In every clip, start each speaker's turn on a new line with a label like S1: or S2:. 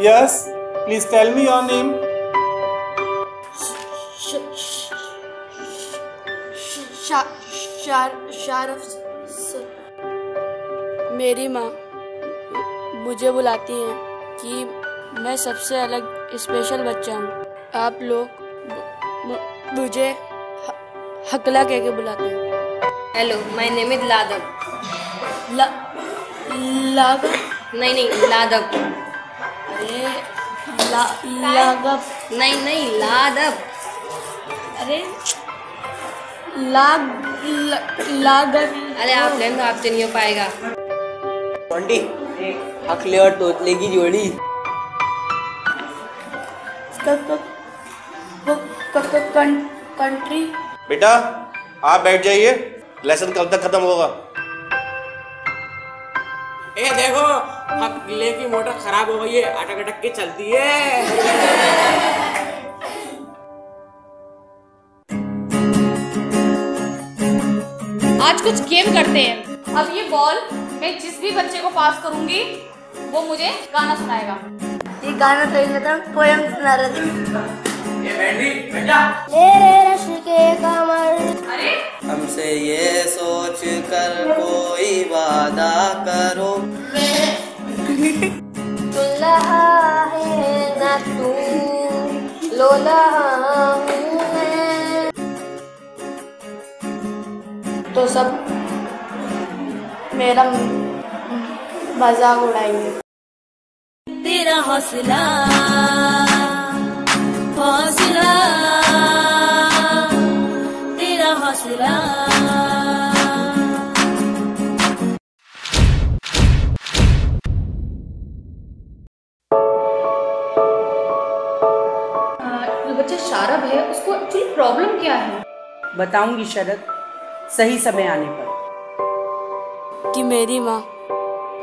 S1: Yes, please tell me your name.
S2: शारफ मेरी माँ मुझे बुलाती हैं कि मैं सबसे अलग स्पेशल बच्चा हूँ। आप लोग मुझे हकला कह के बुलाते हैं।
S3: हेलो माय नेम इज़ लादब
S2: ला लागब
S3: नहीं नहीं लादब
S2: अरे ला लागब।
S3: नहीं नहीं लादब।
S2: अरे लाग लागब।
S3: अरे आप लेन तो आपसे नहीं हो पाएगा।
S4: बंटी अखले और तोतले की जोड़ी।
S2: कंट्री
S1: बेटा आप बैठ जाइए। लेसन कब तक खत्म होगा?
S5: ए देखो हकले की मोटर खराब हो गई है अटक अटक के चलती है।
S6: आज कुछ गेम करते हैं। अब ये बॉल मैं जिस भी बच्चे को पास करूँगी वो मुझे गाना सुनाएगा।
S2: ये गाना तो नहीं था पोयम सुना रहे थे।
S7: मेरे रश के कमर।
S6: अरे?
S4: हमसे ये सोच कर कोई वादा करो।
S7: लोला
S2: तो सब मेरा मज़ाक उड़ाएँगे।
S8: तेरा हौसला हौसला तेरा हौसला।
S6: बच्चा शारब है उसको एक्चुअली प्रॉब्लम क्या है?
S9: बताऊँगी शरद सही समय आने पर।
S2: कि मेरी माँ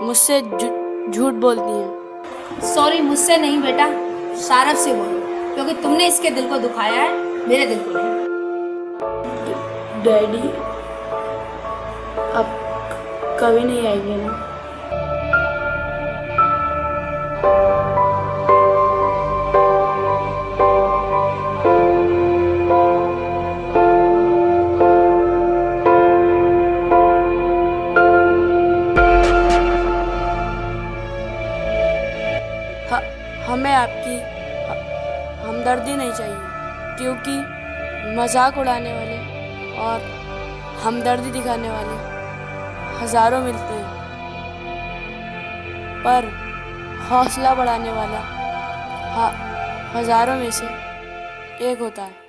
S2: मुझसे झूठ बोलती है।
S3: सॉरी मुझसे नहीं बेटा शारफ से बोलो क्योंकि तुमने इसके दिल को दुखाया है मेरे दिल को नहीं।
S2: डैडी अब कभी नहीं आएँगे ना? हमें आपकी हमदर्दी नहीं चाहिए, क्योंकि मज़ाक उड़ाने वाले और हमदर्दी दिखाने वाले हज़ारों मिलते हैं। पर हौसला बढ़ाने वाला हज़ारों में से एक होता है।